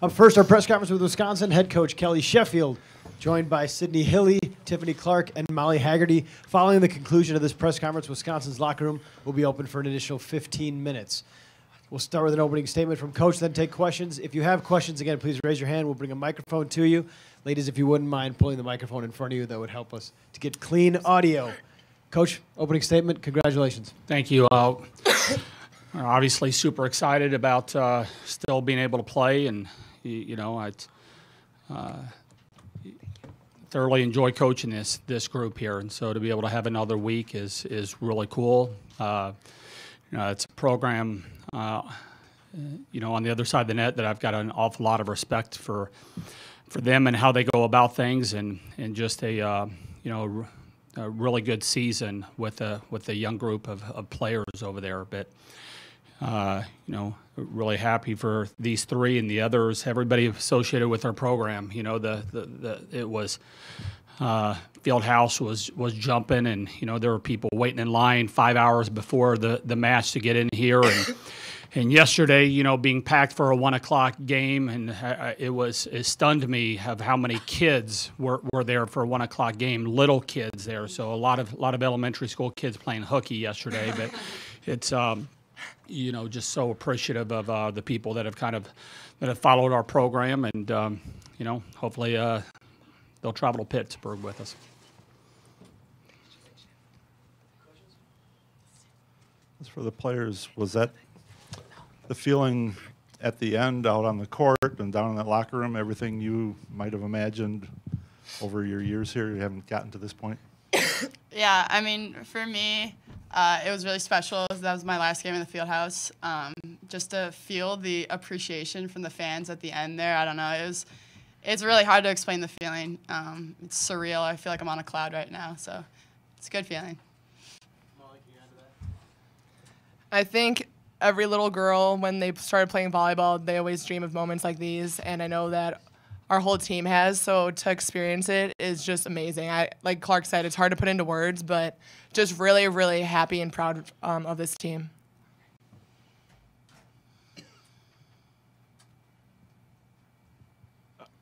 Up first, our press conference with Wisconsin head coach Kelly Sheffield, joined by Sydney Hilley, Tiffany Clark, and Molly Haggerty. Following the conclusion of this press conference, Wisconsin's locker room will be open for an additional 15 minutes. We'll start with an opening statement from Coach, then take questions. If you have questions, again, please raise your hand. We'll bring a microphone to you. Ladies, if you wouldn't mind pulling the microphone in front of you, that would help us to get clean audio. Coach, opening statement. Congratulations. Thank you. Uh, obviously super excited about uh, still being able to play, and you, you know, I uh, thoroughly enjoy coaching this this group here, and so to be able to have another week is is really cool. Uh, you know, it's a program uh, you know, on the other side of the net that I've got an awful lot of respect for for them and how they go about things, and and just a uh, you know a really good season with a with a young group of, of players over there. But uh, you know, really happy for these three and the others, everybody associated with our program. You know, the the, the it was. Uh, field house was was jumping, and you know there were people waiting in line five hours before the the match to get in here, and and yesterday, you know, being packed for a one o'clock game, and uh, it was it stunned me of how many kids were, were there for a one o'clock game, little kids there. So a lot of a lot of elementary school kids playing hooky yesterday, but it's um, you know just so appreciative of uh, the people that have kind of that have followed our program, and um, you know, hopefully uh, they'll travel to Pittsburgh with us. As for the players, was that the feeling at the end out on the court and down in that locker room, everything you might have imagined over your years here? You haven't gotten to this point? yeah, I mean, for me, uh, it was really special. That was my last game in the field house. Um, just to feel the appreciation from the fans at the end there, I don't know. It was, it's really hard to explain the feeling. Um, it's surreal. I feel like I'm on a cloud right now, so it's a good feeling. I think every little girl, when they started playing volleyball, they always dream of moments like these, and I know that our whole team has. So to experience it is just amazing. I like Clark said, it's hard to put into words, but just really, really happy and proud um, of this team.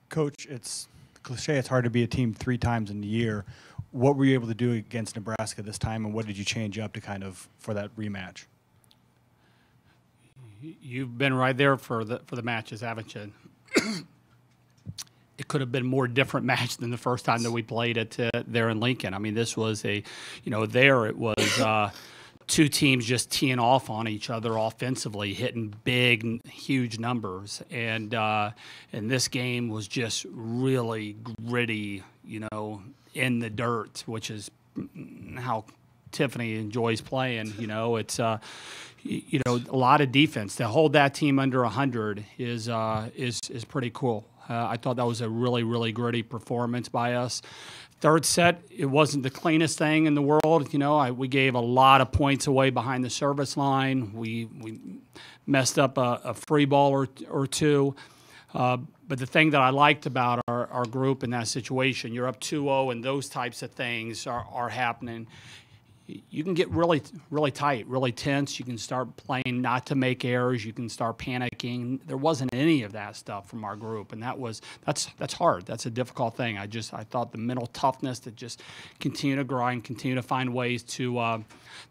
Coach, it's cliche. It's hard to be a team three times in a year. What were you able to do against Nebraska this time, and what did you change up to kind of for that rematch? You've been right there for the for the matches, haven't you? It could have been more different match than the first time that we played it uh, there in Lincoln. I mean, this was a, you know, there it was uh, two teams just teeing off on each other offensively, hitting big, huge numbers, and uh, and this game was just really gritty, you know, in the dirt, which is how Tiffany enjoys playing. You know, it's uh, you know a lot of defense to hold that team under 100 is uh, is is pretty cool. Uh, I thought that was a really really gritty performance by us. Third set, it wasn't the cleanest thing in the world. You know, I, we gave a lot of points away behind the service line. We we messed up a, a free ball or, or two. Uh, but the thing that I liked about our, our group in that situation, you're up 2-0 and those types of things are, are happening you can get really, really tight, really tense. You can start playing not to make errors. You can start panicking. There wasn't any of that stuff from our group, and that was that's that's hard. That's a difficult thing. I just I thought the mental toughness to just continue to grind, continue to find ways to uh,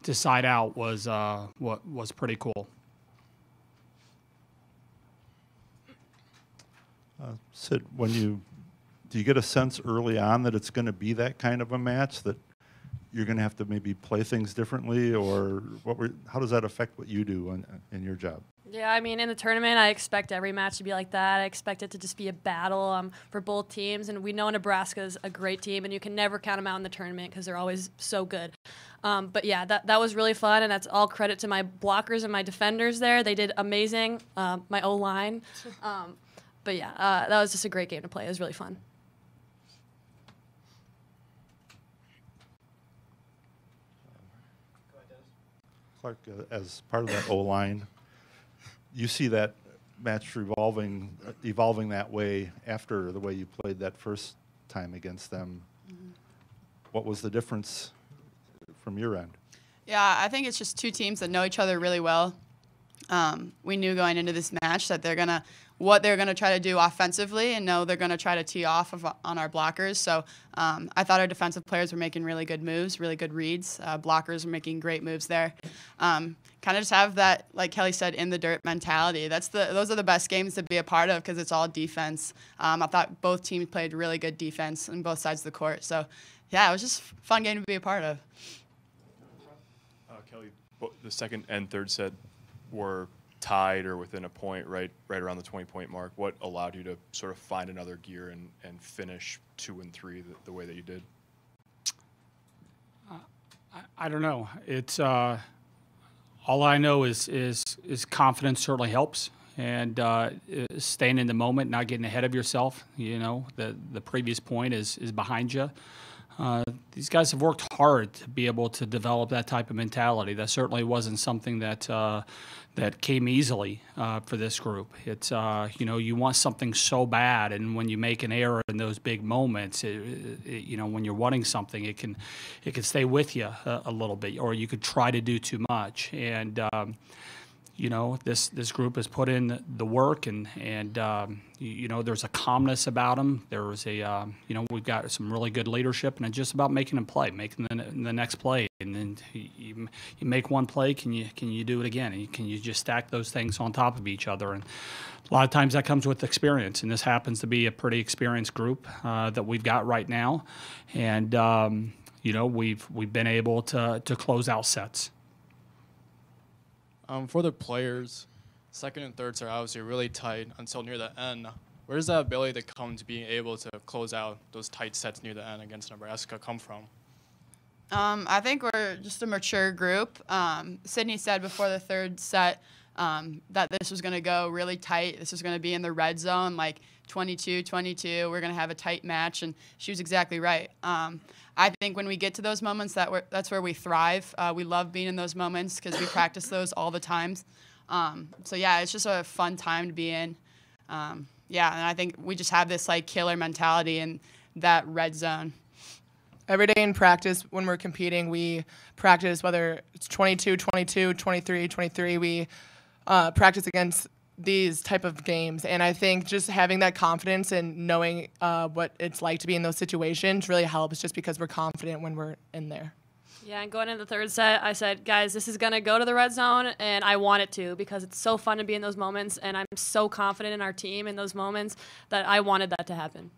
to side out was uh, what was pretty cool. Uh, Sid, when you do you get a sense early on that it's going to be that kind of a match that you're going to have to maybe play things differently, or what? Were, how does that affect what you do in, in your job? Yeah, I mean, in the tournament, I expect every match to be like that. I expect it to just be a battle um, for both teams, and we know Nebraska's a great team, and you can never count them out in the tournament because they're always so good. Um, but yeah, that, that was really fun, and that's all credit to my blockers and my defenders there. They did amazing. Uh, my O line, um, but yeah, uh, that was just a great game to play. It was really fun. Clark, uh, as part of that O line, you see that match revolving, uh, evolving that way after the way you played that first time against them. Mm-hmm. What was the difference from your end? Yeah, I think it's just two teams that know each other really well. Um, we knew going into this match that they're gonna what they're gonna try to do offensively, and know they're gonna try to tee off of, on our blockers. So um, I thought our defensive players were making really good moves, really good reads. Uh, blockers were making great moves there. Um, kind of just have that, like Kelly said, in the dirt mentality. That's the those are the best games to be a part of because it's all defense. Um, I thought both teams played really good defense on both sides of the court. So yeah, it was just fun game to be a part of. Uh, Kelly, the second and third set were tied or within a point, right, right around the 20 point mark. What allowed you to sort of find another gear and, and finish two and three the, the way that you did? I, I don't know. It's uh, all I know is is is confidence certainly helps, and uh, uh, staying in the moment, not getting ahead of yourself. You know, the the previous point is is behind you. Uh, these guys have worked hard to be able to develop that type of mentality. That certainly wasn't something that uh, that came easily uh, for this group. It's uh, you know you want something so bad, and when you make an error in those big moments, it, it, you know when you're wanting something, it can it can stay with you a, a little bit, or you could try to do too much. And um, you know this this group has put in the work and and um, you, you know there's a calmness about them there's a um, you know we've got some really good leadership and it's just about making them play making the, the next play. And then you, you make one play can you can you do it again? And can you just stack those things on top of each other? And a lot of times that comes with experience. And this happens to be a pretty experienced group uh, that we've got right now. And um, you know we've we've been able to to close out sets Um, for the players, second and thirds are obviously really tight until near the end. Where does that ability to come to being able to close out those tight sets near the end against Nebraska come from? Um, I think we're just a mature group. Um, Sydney said before the third set um, that this was going to go really tight. This was going to be in the red zone, like 22 22. We're going to have a tight match. And she was exactly right. Um, I think when we get to those moments, that that's where we thrive. Uh, we love being in those moments because we practice those all the times. Um, so, yeah, it's just a fun time to be in. Um, yeah, and I think we just have this like killer mentality in that red zone. Every day in practice, when we're competing, we practice whether it's 22, 22, 23, 23. We uh, practice against these type of games, and I think just having that confidence and knowing uh, what it's like to be in those situations really helps. Just because we're confident when we're in there. Yeah, and going into the third set, I said, guys, this is going to go to the red zone, and I want it to because it's so fun to be in those moments, and I'm so confident in our team in those moments that I wanted that to happen.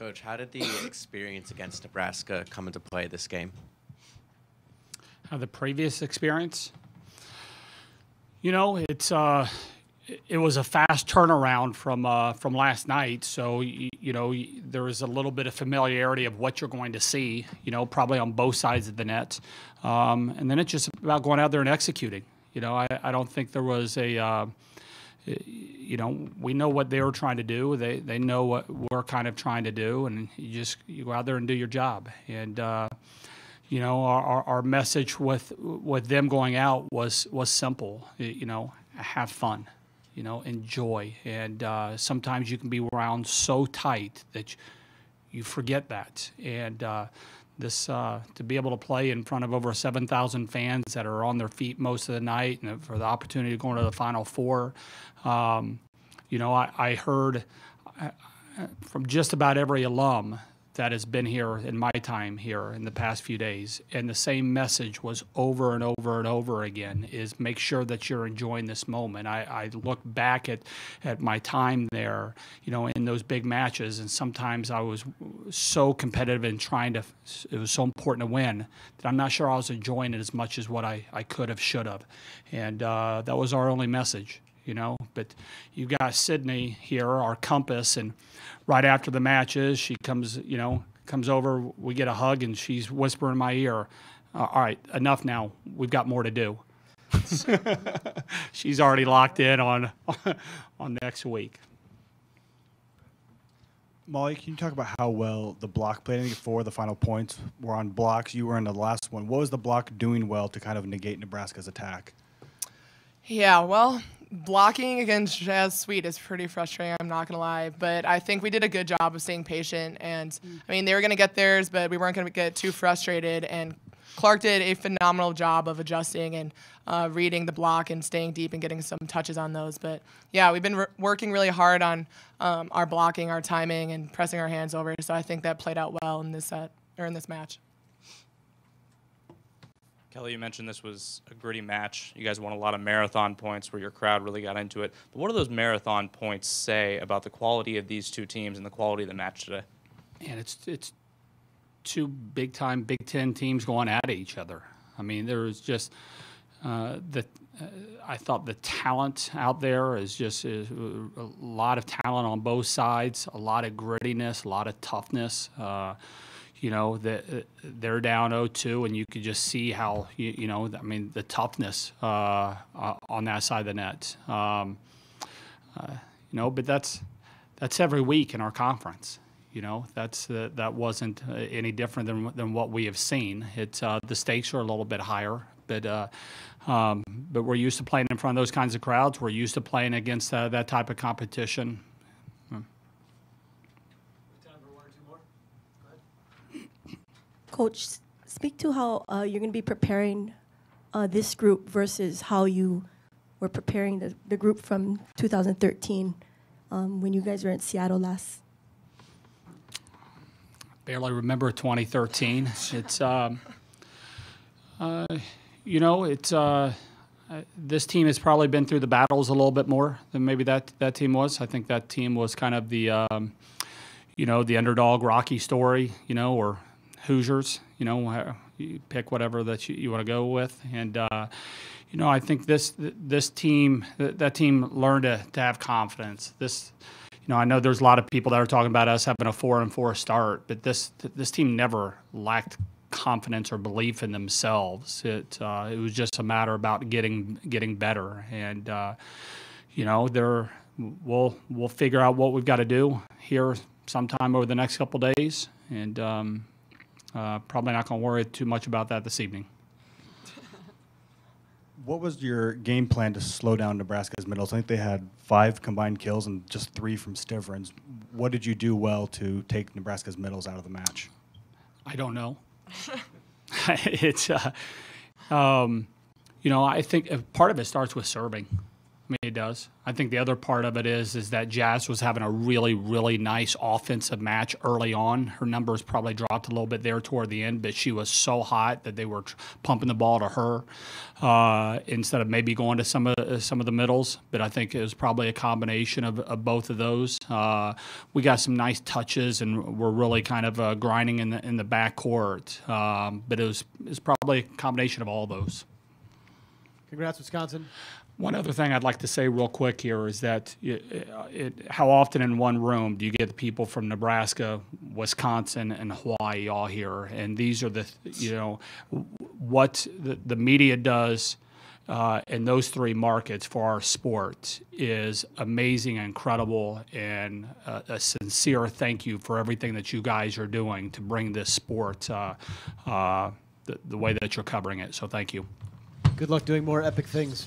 Coach, how did the experience against Nebraska come into play this game? Uh, the previous experience, you know, it's uh, it- was a fast turnaround from uh, from last night. So you, you know, there was a little bit of familiarity of what you're going to see. You know, probably on both sides of the net, um, and then it's just about going out there and executing. You know, I, I don't think there was a uh, you know, we know what they were trying to do. They they know what we're kind of trying to do, and you just you go out there and do your job. And uh, you know, our, our, our message with with them going out was was simple. You know, have fun. You know, enjoy. And uh, sometimes you can be around so tight that you, forget that. And uh, this uh, to be able to play in front of over 7,000 fans that are on their feet most of the night, and for the opportunity to go into the Final Four, um, you know, I, I heard uh, from just about every alum that has been here in my time here in the past few days. And the same message was over and over and over again is make sure that you're enjoying this moment. I, I look back at, at my time there you know in those big matches and sometimes i was so competitive and trying to it was so important to win that i'm not sure i was enjoying it as much as what i, I could have should have. And uh, that was our only message you know. But you've got Sydney here, our compass, and right after the matches, she comes, you know, comes over. We get a hug, and she's whispering in my ear, "All right, enough now. We've got more to do." she's already locked in on on next week. Molly, can you talk about how well the block played? I think four of the final points were on blocks. You were in the last one. What was the block doing well to kind of negate Nebraska's attack? Yeah, well, blocking against Jazz Sweet is pretty frustrating. I'm not gonna lie, but I think we did a good job of staying patient. And I mean, they were gonna get theirs, but we weren't gonna get too frustrated and Clark did a phenomenal job of adjusting and uh, reading the block and staying deep and getting some touches on those. But yeah, we've been re- working really hard on um, our blocking, our timing, and pressing our hands over. So I think that played out well in this set or in this match. Kelly, you mentioned this was a gritty match. You guys won a lot of marathon points where your crowd really got into it. But what do those marathon points say about the quality of these two teams and the quality of the match today? and it's it's two big time Big Ten teams going at each other. I mean, there was just uh, the. Uh, I thought the talent out there is just is a lot of talent on both sides, a lot of grittiness, a lot of toughness. Uh, you know that they're down 0-2, and you could just see how you, you know. I mean, the toughness uh, uh, on that side of the net. Um, uh, you know, but that's that's every week in our conference. You know, that's uh, that wasn't uh, any different than than what we have seen. It's uh, the stakes are a little bit higher, but uh, um, but we're used to playing in front of those kinds of crowds. We're used to playing against uh, that type of competition. Coach, speak to how uh, you're going to be preparing uh, this group versus how you were preparing the, the group from 2013 um, when you guys were in Seattle last. Barely remember 2013. It's um, uh, you know it's. Uh, uh, this team has probably been through the battles a little bit more than maybe that that team was. I think that team was kind of the, um, you know, the underdog Rocky story, you know, or Hoosiers, you know, uh, you pick whatever that you, you want to go with. And, uh, you know, I think this this team, that team learned to, to have confidence. This, you know, I know there's a lot of people that are talking about us having a four and four start, but this this team never lacked confidence or belief in themselves. It uh, it was just a matter about getting getting better, and uh, you know, they're we'll we'll figure out what we've got to do here sometime over the next couple days, and um, uh, probably not going to worry too much about that this evening. What was your game plan to slow down Nebraska's middles? I think they had five combined kills and just three from Stivrins. What did you do well to take Nebraska's middles out of the match? I don't know. it's, uh, um, you know, I think part of it starts with serving. Does. I think the other part of it is is that Jazz was having a really, really nice offensive match early on. Her numbers probably dropped a little bit there toward the end, but she was so hot that they were tr- pumping the ball to her uh, instead of maybe going to some of uh, some of the middles. But I think it was probably a combination of, of both of those. Uh, we got some nice touches, and we're really kind of uh, grinding in the in the back court. Um, but it was it was probably a combination of all those. Congrats, Wisconsin. One other thing I'd like to say real quick here is that it, it, how often in one room do you get people from Nebraska, Wisconsin, and Hawaii all here? And these are the, you know, what the, the media does uh, in those three markets for our sport is amazing, and incredible, and uh, a sincere thank you for everything that you guys are doing to bring this sport uh, uh the, the way that you're covering it. So thank you. Good luck doing more epic things.